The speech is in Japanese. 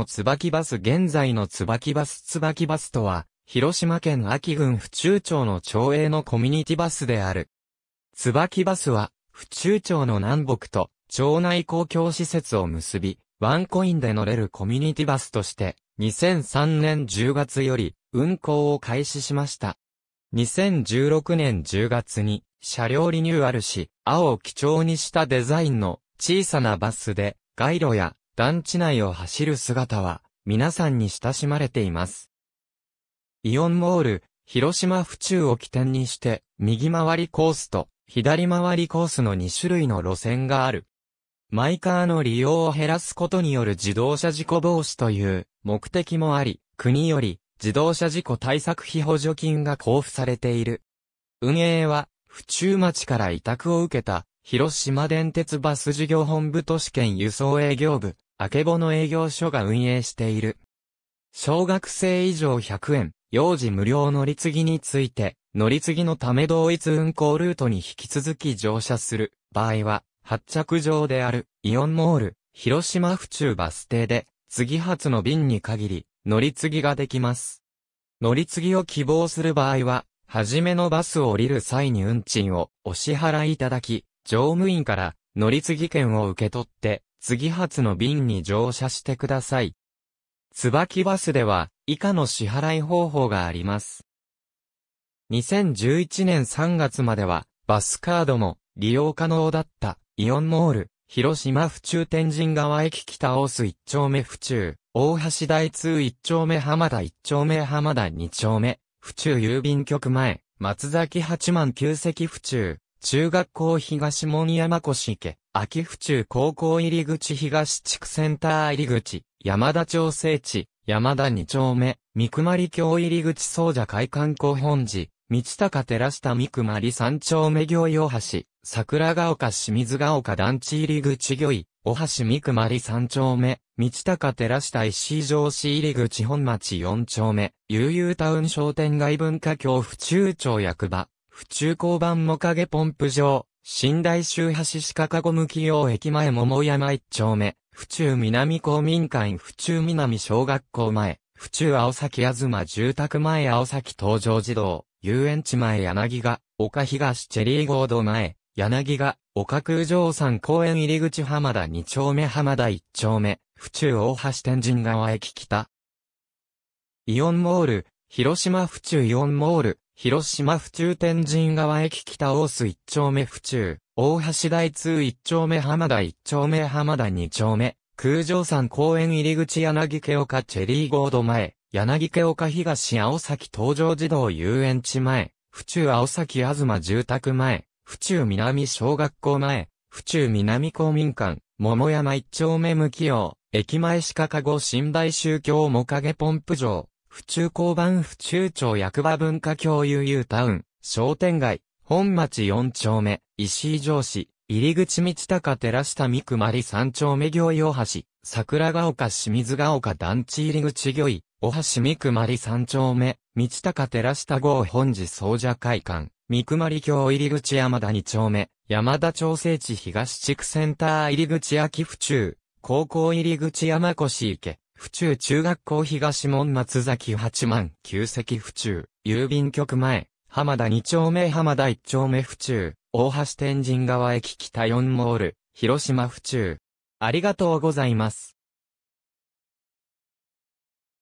の椿バス現在の椿バス椿バスとは、広島県安芸郡府中町の町営のコミュニティバスである。椿バスは、府中町の南北と町内公共施設を結び、ワンコインで乗れるコミュニティバスとして、2003年10月より運行を開始しました。2016年10月に車両リニューアルし、青を基調にしたデザインの小さなバスで街路や団地内を走る姿は皆さんに親しまれています。イオンモール、広島府中を起点にして、右回りコースと左回りコースの2種類の路線がある。マイカーの利用を減らすことによる自動車事故防止という目的もあり、国より自動車事故対策費補助金が交付されている。運営は、府中町から委託を受けた、広島電鉄バス事業本部都市圏輸送営業部、あけぼの営業所が運営している。小学生以上100円、幼児無料乗り継ぎについて、乗り継ぎのため同一運行ルートに引き続き乗車する場合は、発着場であるイオンモール、広島府中バス停で、次発の便に限り、乗り継ぎができます。乗り継ぎを希望する場合は、はじめのバスを降りる際に運賃をお支払いいただき、乗務員から乗り継ぎ券を受け取って、次発の便に乗車してください。椿バスでは、以下の支払い方法があります。2011年3月までは、バスカードも利用可能だった、イオンモール、広島府中天神川駅北大須1丁目府中、大橋大通1丁目浜田1丁目浜田2丁目、府中郵便局前、松崎八幡旧跡府中、中学校東門山越池、秋府中高校入口東地区センター入口、山田町聖地、山田二丁目、三熊里京入口総社会館校本寺、道高寺下三熊里三丁目行用橋、桜ヶ丘清水ヶ丘団地入口御意、大橋三熊里三丁目、道高寺下石井城市入口本町四丁目、悠々タウン商店街文化協府中町役場、府中交番も影ポンプ場、新大周橋鹿かご向き用駅前桃山一丁目、府中南公民館府中南小学校前、府中青崎東住宅前青崎東上児童、遊園地前柳が、岡東チェリーゴード前、柳が、岡空城山公園入り口浜田二丁目浜田一丁目、府中大橋天神川駅北。イオンモール、広島府中イオンモール、広島府中天神川駅北大須一丁目府中、大橋大通一丁目浜田一丁目浜田二丁目、空城山公園入口柳家岡チェリーゴード前、柳家岡東青崎東上児童遊園地前、府中青崎東住宅前、府中南小学校前、府中南公民館、桃山一丁目無機用、駅前鹿かご新大宗教も影ポンプ場、府中交番府中町役場文化共有 U タウン、商店街、本町4丁目、石井城市、入口道高寺下三熊里三丁目行用橋、桜ヶ丘清水ヶ丘団地入口御意、大橋三熊里三丁目、道高寺下号本寺総社会館、三熊里京入口山田二丁目、山田町聖地東地区センター入口秋府中、高校入口山越池、府中中学校東門松崎八幡旧跡府中、郵便局前、浜田二丁目浜田一丁目府中、大橋天神川駅北4モール、広島府中。ありがとうございます。